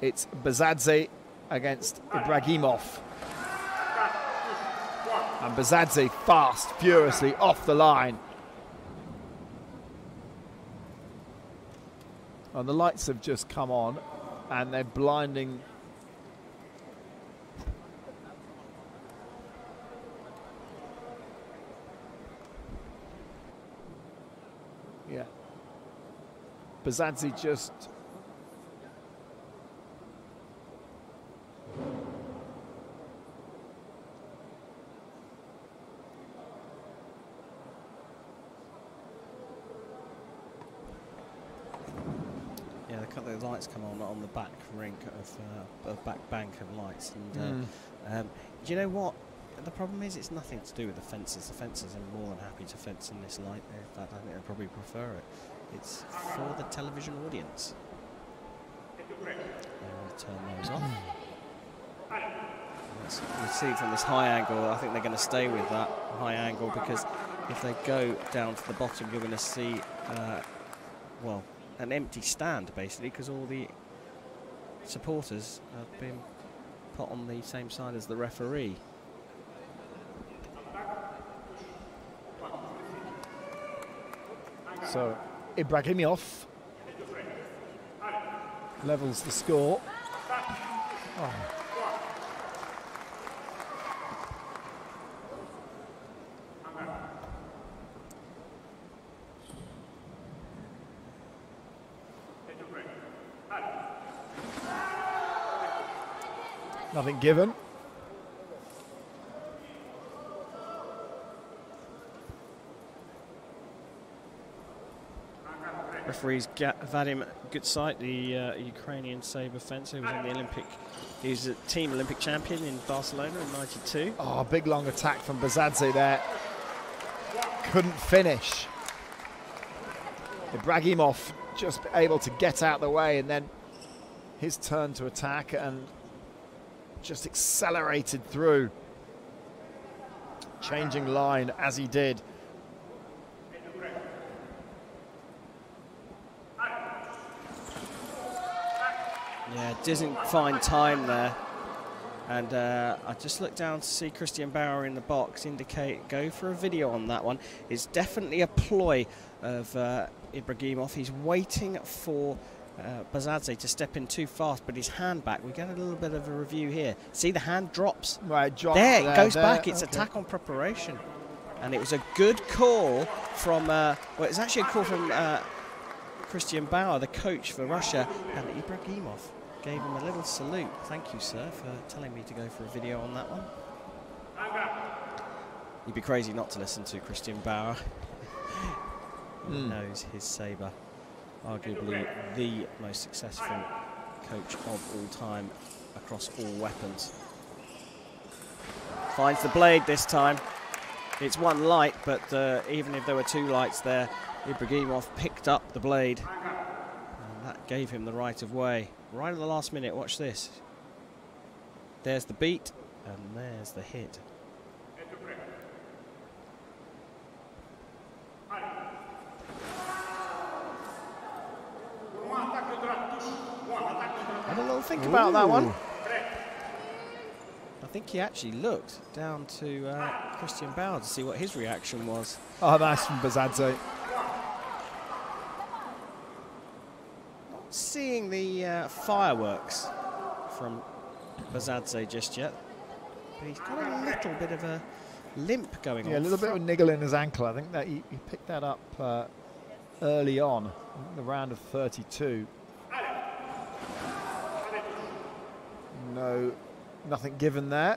It's Bazadze against Ibragimov. And Bazadze fast, furiously off the line. And the lights have just come on and they're blinding Yeah. Bazadze just Yeah, the, lights come on on the back rink of uh, the back bank of lights, and uh, Mm. um, do you know what? The problem is, it's nothing to do with the fences. The fences are more than happy to fence in this light. In fact, I think they probably prefer it. It's for the television audience. They want to turn those off. That's- You see from this high angle, I think they're going to stay with that high angle because if they go down to the bottom, you're going to see, uh, well, an empty stand basically because all the supporters have been put on the same side as the referee. So Ibragimov levels the score. Oh. Nothing given. Referees Vadim Gutzeit, the uh, Ukrainian saber fencer, who was in the Olympic. He was a team Olympic champion in Barcelona in '92. Oh, big long attack from Bazadze there. Couldn't finish. Ibragimov just able to get out the way and then his turn to attack and just accelerated through. Changing line as he did. Yeah, doesn't find time there. And uh, I just looked down to see Christian Bauer in the box indicate go for a video on that one. It's definitely a ploy of uh, Ibragimov. He's waiting for uh, Bazadze to step in too fast, but his hand back. We get a little bit of a review here. See the hand drops. Right, drop There, there, it goes there, back. It's okay. attack on preparation. And it was a good call from, uh, well, it's actually a call from uh, Christian Bauer, the coach for Russia, and Ibragimov gave him a little salute. Thank you, sir, for telling me to go for a video on that one. You'd be crazy not to listen to Christian Bauer. he Mm. knows his sabre. Arguably the most successful coach of all time across all weapons. Finds the blade this time. It's one light, but uh, even if there were two lights there, Ibragimov picked up the blade. And that gave him the right of way. Right at the last minute, watch this. There's the beat, and there's the hit. Think about that one. I think he actually looked down to uh, Christian Bauer to see what his reaction was. Oh, nice from Bazadze. Seeing the uh, fireworks from Bazadze just yet, but he's got a little bit of a limp going on. Yeah, a little bit of a niggle in his ankle. I think that he, he picked that up uh, early on, the round of 32. No, nothing given there.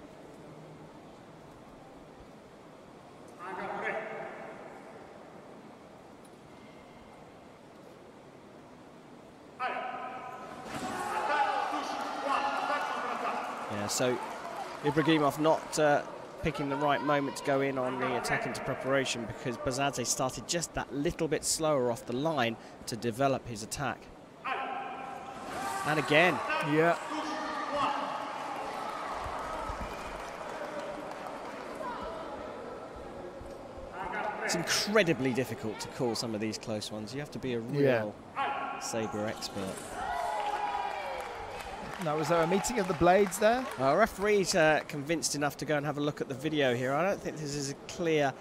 Yeah, so Ibragimov not uh, picking the right moment to go in on the attack into preparation because Bazadze started just that little bit slower off the line to develop his attack. And again, Yeah. It's incredibly difficult to call some of these close ones. You have to be a real saber expert. Now, was there a meeting of the blades there? Uh, referee's uh, convinced enough to go and have a look at the video here. I don't think this is as clear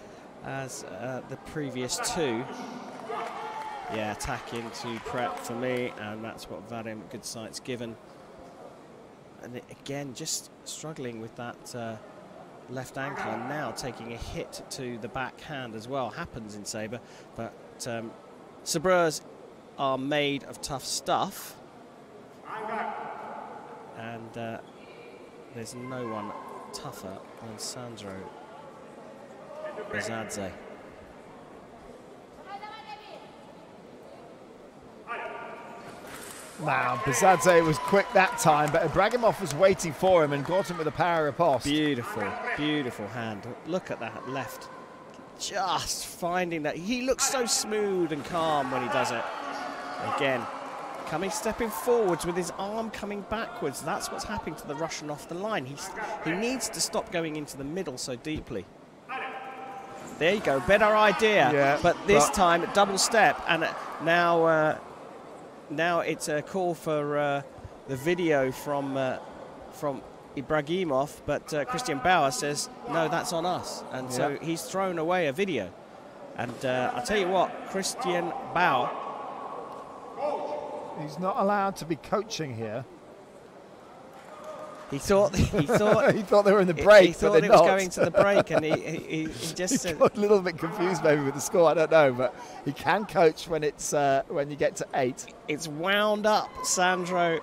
as uh, the previous two. Yeah, attacking to prep for me, and that's what Vadim Gutzeit's given. And it, again, just struggling with that uh, left ankle, and now taking a hit to the backhand as well. Happens in Sabre, but um, Sabreurs are made of tough stuff and uh, there's no one tougher than Sandro Bazadze. Now, Bazadze was quick that time, but Ibragimov was waiting for him and got him with a power riposte. Beautiful, beautiful hand. Look at that left. Just finding that. He looks so smooth and calm when he does it. Again, coming, stepping forwards with his arm coming backwards. That's what's happening to the Russian off the line. He's, he needs to stop going into the middle so deeply. There you go, better idea. Yeah, but this but time, double step, and now, uh, now it's a call for uh, the video from uh, from Ibragimov. But uh, Christian Bauer says no, that's on us, and so he's thrown away a video. And uh, I tell you what, Christian Bauer He's not allowed to be coaching here. He thought he thought he thought they were in the break, He, but thought it was going to the break, and he, he, he- he just he said, got a little bit confused maybe with the score. I don't know, but he can coach when it's uh, when you get to eight. "It's wound up, Sandro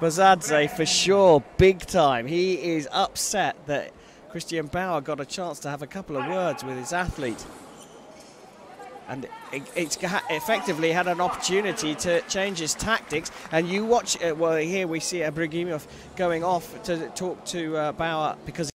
Bazadze for sure, big time." He is upset that Christian Bauer got a chance to have a couple of words with his athlete, and it, it's effectively had an opportunity to change his tactics. And you watch, uh, well, here we see Ibragimov going off to talk to uh, Bauer because.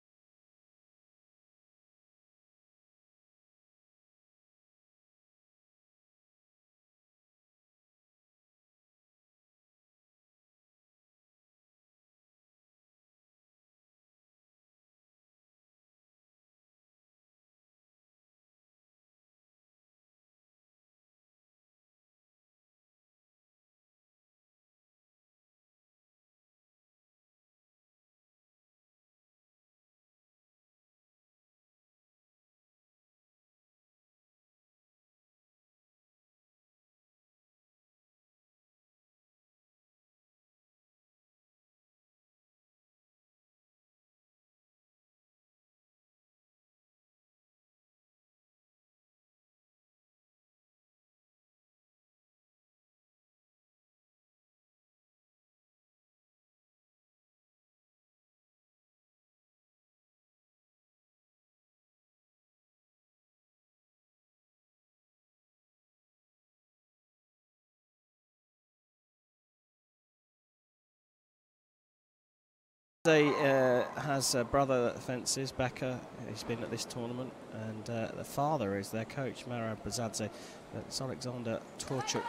They uh, has a brother that fences, Beka. He's been at this tournament, and uh, the father is their coach, Merab Bazadze. That's Alexander Torchuk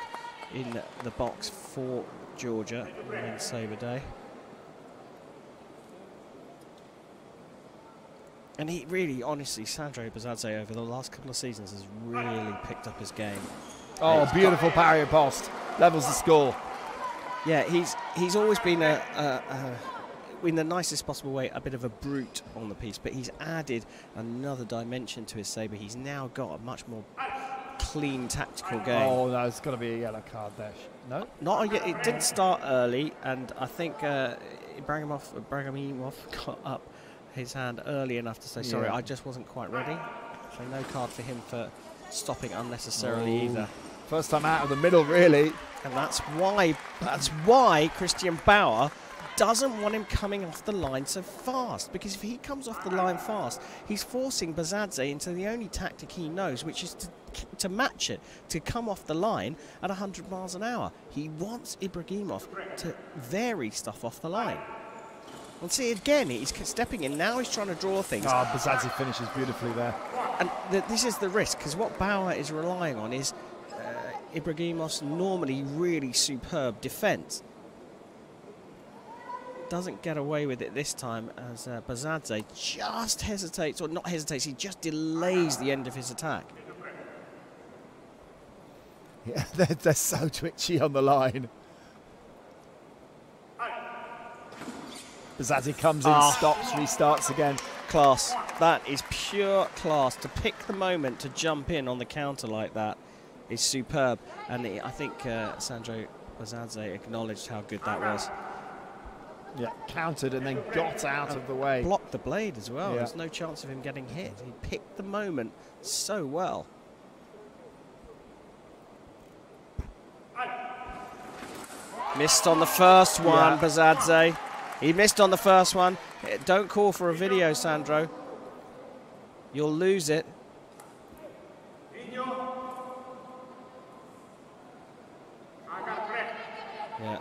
in the box for Georgia on Sabre Day. And he really, honestly, Sandro Bazadze over the last couple of seasons has really picked up his game. Oh, He's beautiful parry post. Levels the score. Yeah, he's he's always been a, a, a in the nicest possible way a bit of a brute on the piste, but he's added another dimension to his saber. He's now got a much more clean tactical game. Oh, no, it's got to be a yellow card there. No? Not yet. It didn't start early, and I think uh, Ibragimov got up his hand early enough to say, "Sorry, Yeah. I just wasn't quite ready." So no card for him for stopping unnecessarily Oh. either. First time out of the middle, really. And that's why that's why Christian Bauer doesn't want him coming off the line so fast. Because if he comes off the line fast, he's forcing Bazadze into the only tactic he knows, which is to, to match it, to come off the line at 100 miles an hour. He wants Ibragimov to vary stuff off the line. And see again, he's stepping in. Now he's trying to draw things. Oh, Bazadze finishes beautifully there. And th- this is the risk because what Bauer is relying on is uh, Ibragimov's normally really superb defence. Doesn't get away with it this time as uh, Bazadze just hesitates, or not hesitates, he just delays the end of his attack. Yeah, they're, they're so twitchy on the line. Bazadze comes in, Oh. stops, restarts again. Class. That is pure class. To pick the moment to jump in on the counter like that is superb. And it, I think uh, Sandro Bazadze acknowledged how good that was. Yeah, countered and then got out of the way. Blocked the blade as well. Yeah. There's no chance of him getting hit. He picked the moment so well. Missed on the first one, Yeah. Bazadze. He missed on the first one. Don't call for a video, Sandro. You'll lose it. Yeah,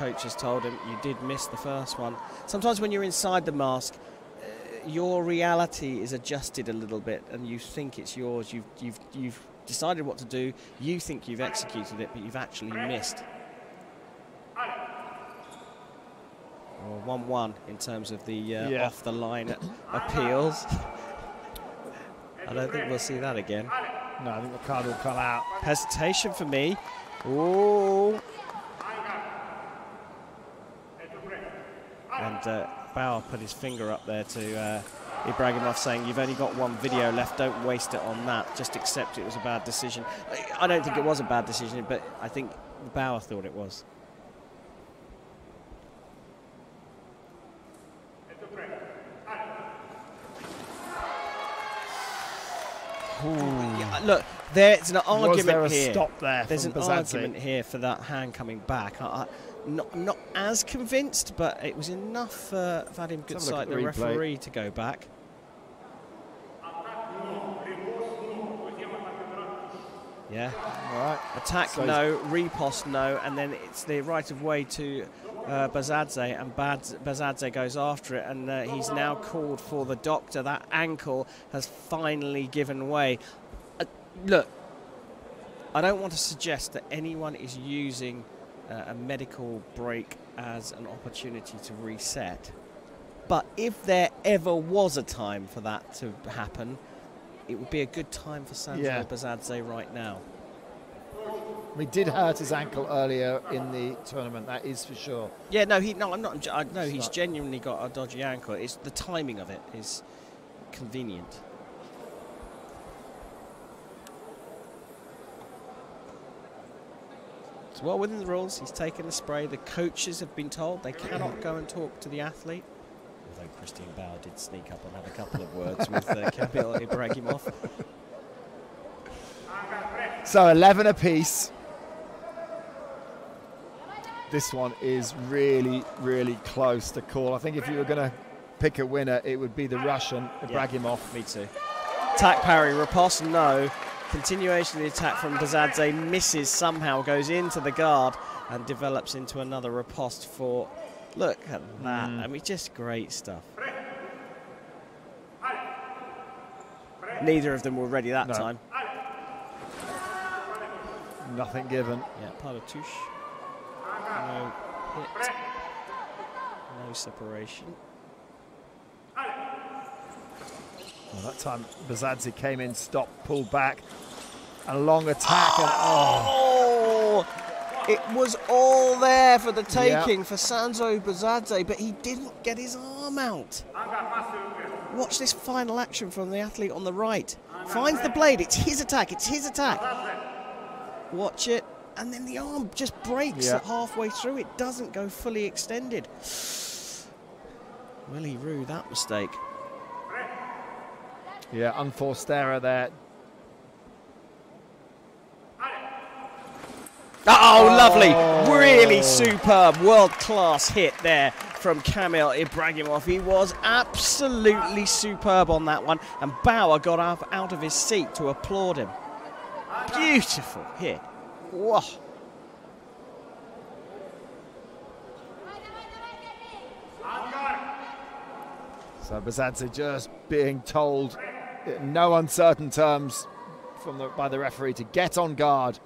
coach has told him you did miss the first one. Sometimes when you're inside the mask, uh, your reality is adjusted a little bit, and you think it's yours. You've you've you've decided what to do. You think you've executed it, but you've actually missed. Or one-one in terms of the uh, Yeah. off the line appeals. I don't think we'll see that again. No, I think the card will come out. Hesitation for me. Ooh. And uh, Bauer put his finger up there to uh, Ibragimov saying, You've only got one video left, don't waste it on that. Just accept it was a bad decision. I- don't think it was a bad decision, but I think Bauer thought it was. Yeah, look, there's an argument Was there a here. stop there There's an argument here for that hand coming back. I, I, not, not as convinced, but it was enough for Vadim Let's have a look Gutzeit, the the referee, to go back. Yeah. All right. Attack So no, riposte no, and then it's the right of way to uh, Bazadze, and Baz- Bazadze goes after it, and uh, he's now called for the doctor. That ankle has finally given way. Uh, look, I don't want to suggest that anyone is using uh, a medical break as an opportunity to reset, but if there ever was a time for that to happen, it would be a good time for Sandro Yeah. Bazadze right now. He did hurt his ankle earlier in the tournament, that is for sure. Yeah, no, he no, I'm not. I, no, It's he's not- genuinely got a dodgy ankle. It's the timing of it is convenient. It's well within the rules. He's taken the spray. The coaches have been told they cannot go and talk to the athlete. Although Christian Bauer did sneak up and have a couple of words with uh, Kamil Ibragimov. So 11 apiece. This one is really, really close to call. I think if you were going to pick a winner, it would be the Russian, Ibragimov. Me too. Attack parry, riposte no. Continuation of the attack from Bazadze misses somehow, goes into the guard and develops into another riposte for. Look at that. Mm. I mean, just great stuff. Neither of them were ready that No. time. Nothing given. Yeah, pas de touche. No hit. No separation. Well, that time Bazadze came in, stopped, pulled back. A long attack. And, oh, Oh, it was all there for the taking for Sandro Bazadze, but he didn't get his arm out. Watch this final action from the athlete on the right. Finds the blade. It's his attack. It's his attack. Watch it. And then the arm just breaks Yeah. halfway through. It doesn't go fully extended. Will he rue that mistake? Yeah, unforced error there. Oh, lovely. Really superb, world class hit there from Kamil Ibragimov. He was absolutely superb on that one, and Bauer got up out of his seat to applaud him. Beautiful hit. Whoa. So Bazadze just being told no uncertain terms from the, by the referee to get on guard.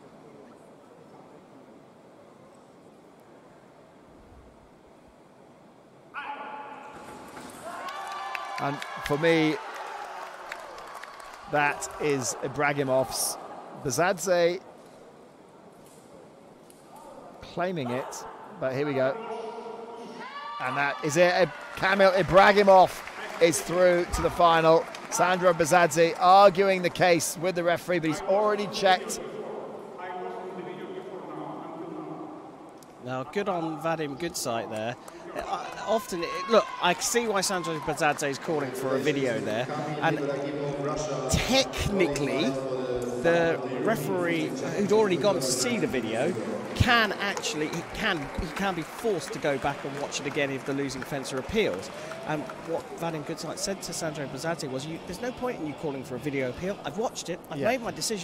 And for me, that is Ibragimov's. Bazadze claiming it, but here we go. And that is it. Kamil Ibragimov is through to the final. Sandro Bazadze arguing the case with the referee, but he's already checked. Now, good on Vadim Gutzeit there. Uh, often, look, I see why Sandro Bazadze is calling for a video there, and technically, the referee who'd already gone to see the video can actually he can he can be forced to go back and watch it again if the losing fencer appeals. And um, what Vadim Gutzeit said to Sandro Bazadze was, "There's no point in you calling for a video appeal. I've watched it. I've Yeah. made my decision.